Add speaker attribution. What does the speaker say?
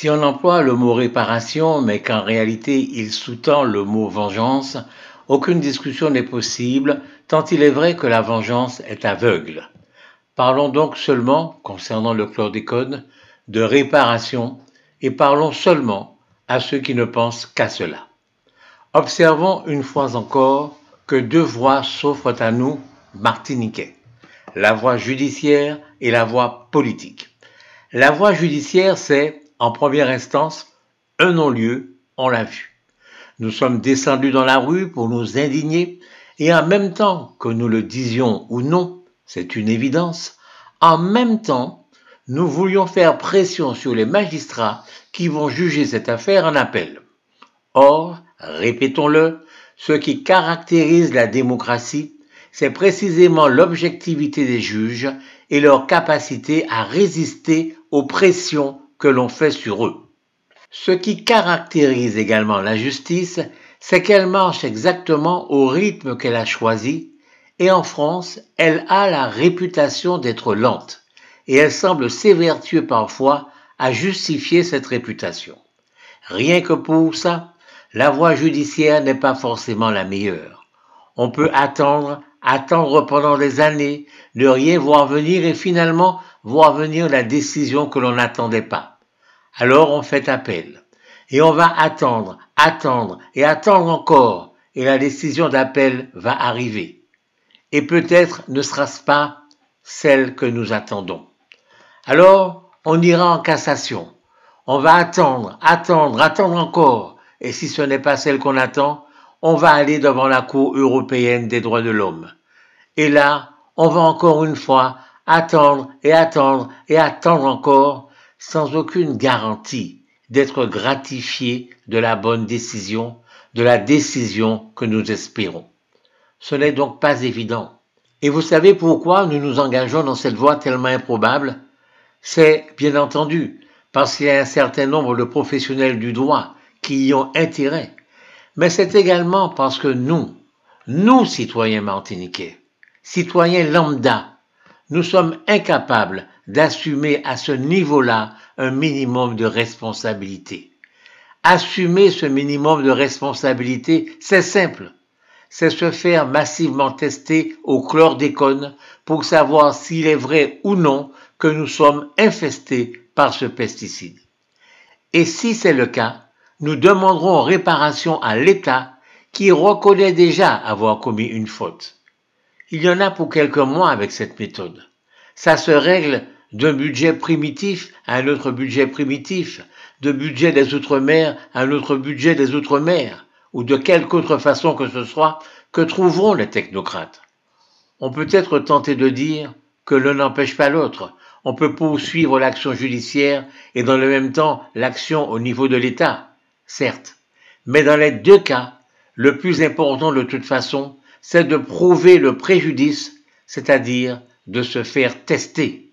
Speaker 1: Si on emploie le mot réparation, mais qu'en réalité il sous-tend le mot vengeance, aucune discussion n'est possible, tant il est vrai que la vengeance est aveugle. Parlons donc seulement, concernant le chlordécone, de réparation, et parlons seulement à ceux qui ne pensent qu'à cela. Observons une fois encore que deux voies s'offrent à nous, martiniquais, la voie judiciaire et la voie politique. La voie judiciaire, c'est, en première instance, un non-lieu, on l'a vu. Nous sommes descendus dans la rue pour nous indigner, et en même temps que nous le disions ou non, c'est une évidence, en même temps, nous voulions faire pression sur les magistrats qui vont juger cette affaire en appel. Or, répétons-le, ce qui caractérise la démocratie, c'est précisément l'objectivité des juges et leur capacité à résister aux pressions que l'on fait sur eux. Ce qui caractérise également la justice, c'est qu'elle marche exactement au rythme qu'elle a choisi, et en France, elle a la réputation d'être lente, et elle semble s'évertuer parfois à justifier cette réputation. Rien que pour ça, la voie judiciaire n'est pas forcément la meilleure. On peut attendre, attendre pendant des années, ne rien voir venir et finalement voir venir la décision que l'on n'attendait pas. Alors on fait appel. Et on va attendre, attendre et attendre encore. Et la décision d'appel va arriver. Et peut-être ne sera-ce pas celle que nous attendons. Alors, on ira en cassation. On va attendre, attendre, attendre encore. Et si ce n'est pas celle qu'on attend, on va aller devant la Cour européenne des droits de l'homme. Et là, on va encore une fois attendre et attendre et attendre encore sans aucune garantie d'être gratifié de la bonne décision, de la décision que nous espérons. Ce n'est donc pas évident. Et vous savez pourquoi nous nous engageons dans cette voie tellement improbable? C'est, bien entendu, parce qu'il y a un certain nombre de professionnels du droit qui y ont intérêt, mais c'est également parce que nous, nous citoyens martiniquais, citoyens lambda, nous sommes incapables d'assumer à ce niveau-là un minimum de responsabilité. Assumer ce minimum de responsabilité, c'est simple. C'est se faire massivement tester au chlordécone pour savoir s'il est vrai ou non que nous sommes infestés par ce pesticide. Et si c'est le cas, nous demanderons réparation à l'État qui reconnaît déjà avoir commis une faute. Il y en a pour quelques mois avec cette méthode. Ça se règle d'un budget primitif à un autre budget primitif, de budget des Outre-mer à un autre budget des Outre-mer, ou de quelque autre façon que ce soit, que trouveront les technocrates. On peut être tenté de dire que l'un n'empêche pas l'autre. On peut poursuivre l'action judiciaire et dans le même temps l'action au niveau de l'État, certes. Mais dans les deux cas, le plus important de toute façon, c'est de prouver le préjudice, c'est-à-dire de se faire tester.